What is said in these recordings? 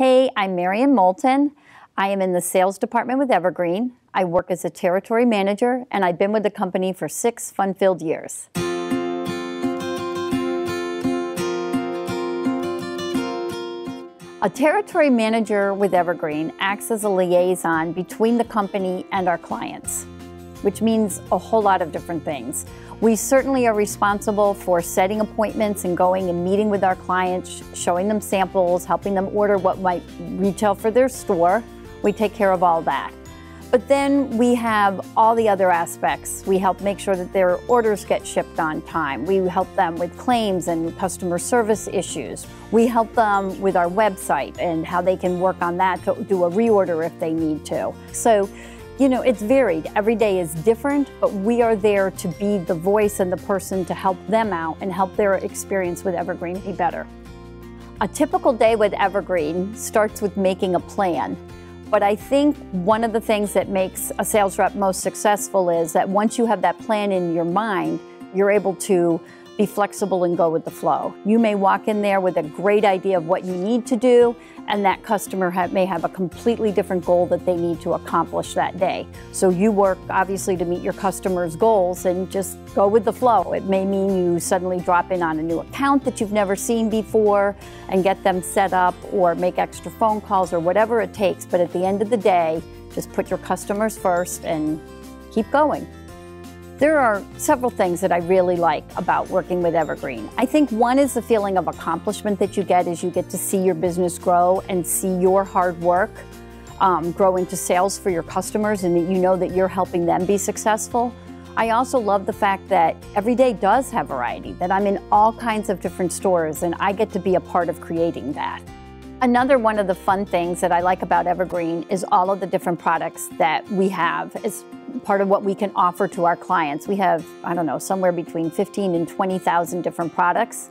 Hey, I'm Marion Moulton. I am in the sales department with Evergreen. I work as a territory manager, and I've been with the company for six fun filled years. A territory manager with Evergreen acts as a liaison between the company and our clients, which means a whole lot of different things. We certainly are responsible for setting appointments and going and meeting with our clients, showing them samples, helping them order what might retail for their store. We take care of all that. But then we have all the other aspects. We help make sure that their orders get shipped on time. We help them with claims and customer service issues. We help them with our website and how they can work on that to do a reorder if they need to. So, you know, it's varied. Every day is different, but we are there to be the voice and the person to help them out and help their experience with Evergreen be better. A typical day with Evergreen starts with making a plan. But I think one of the things that makes a sales rep most successful is that once you have that plan in your mind, you're able to be flexible and go with the flow. You may walk in there with a great idea of what you need to do, and that customer have, may have a completely different goal that they need to accomplish that day. So you work obviously to meet your customer's goals and just go with the flow. It may mean you suddenly drop in on a new account that you've never seen before and get them set up or make extra phone calls or whatever it takes. But at the end of the day, just put your customers first and keep going. There are several things that I really like about working with Evergreen. I think one is the feeling of accomplishment that you get as you get to see your business grow and see your hard work um, grow into sales for your customers and that you know that you're helping them be successful. I also love the fact that every day does have variety, that I'm in all kinds of different stores and I get to be a part of creating that. Another one of the fun things that I like about Evergreen is all of the different products that we have as part of what we can offer to our clients. We have, I don't know, somewhere between 15 and 20,000 different products.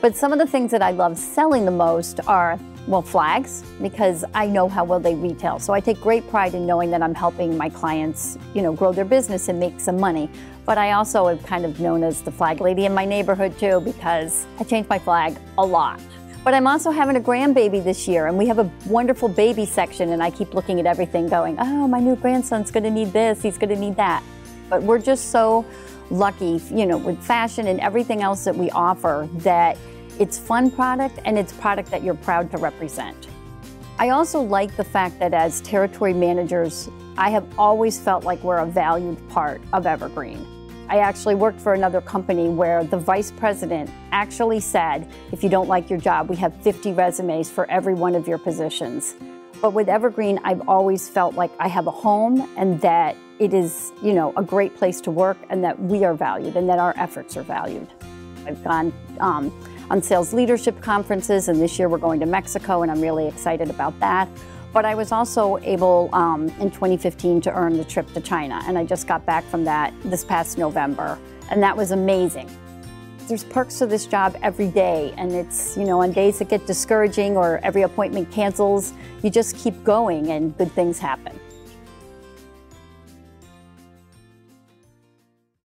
But some of the things that I love selling the most are, well, flags, because I know how well they retail. So I take great pride in knowing that I'm helping my clients, you know, grow their business and make some money. But I also am kind of known as the flag lady in my neighborhood too, because I change my flag a lot. But I'm also having a grandbaby this year, and we have a wonderful baby section, and I keep looking at everything going, oh, my new grandson's gonna need this, he's gonna need that. But we're just so lucky, you know, with fashion and everything else that we offer that it's fun product and it's product that you're proud to represent. I also like the fact that as territory managers, I have always felt like we're a valued part of Evergreen. I actually worked for another company where the vice president actually said, if you don't like your job, we have 50 resumes for every one of your positions. But with Evergreen, I've always felt like I have a home and that it is, you know, a great place to work and that we are valued and that our efforts are valued. I've gone um, on sales leadership conferences and this year we're going to Mexico and I'm really excited about that. But I was also able um, in 2015 to earn the trip to China, and I just got back from that this past November, and that was amazing. There's perks to this job every day, and it's, you know, on days that get discouraging or every appointment cancels, you just keep going and good things happen.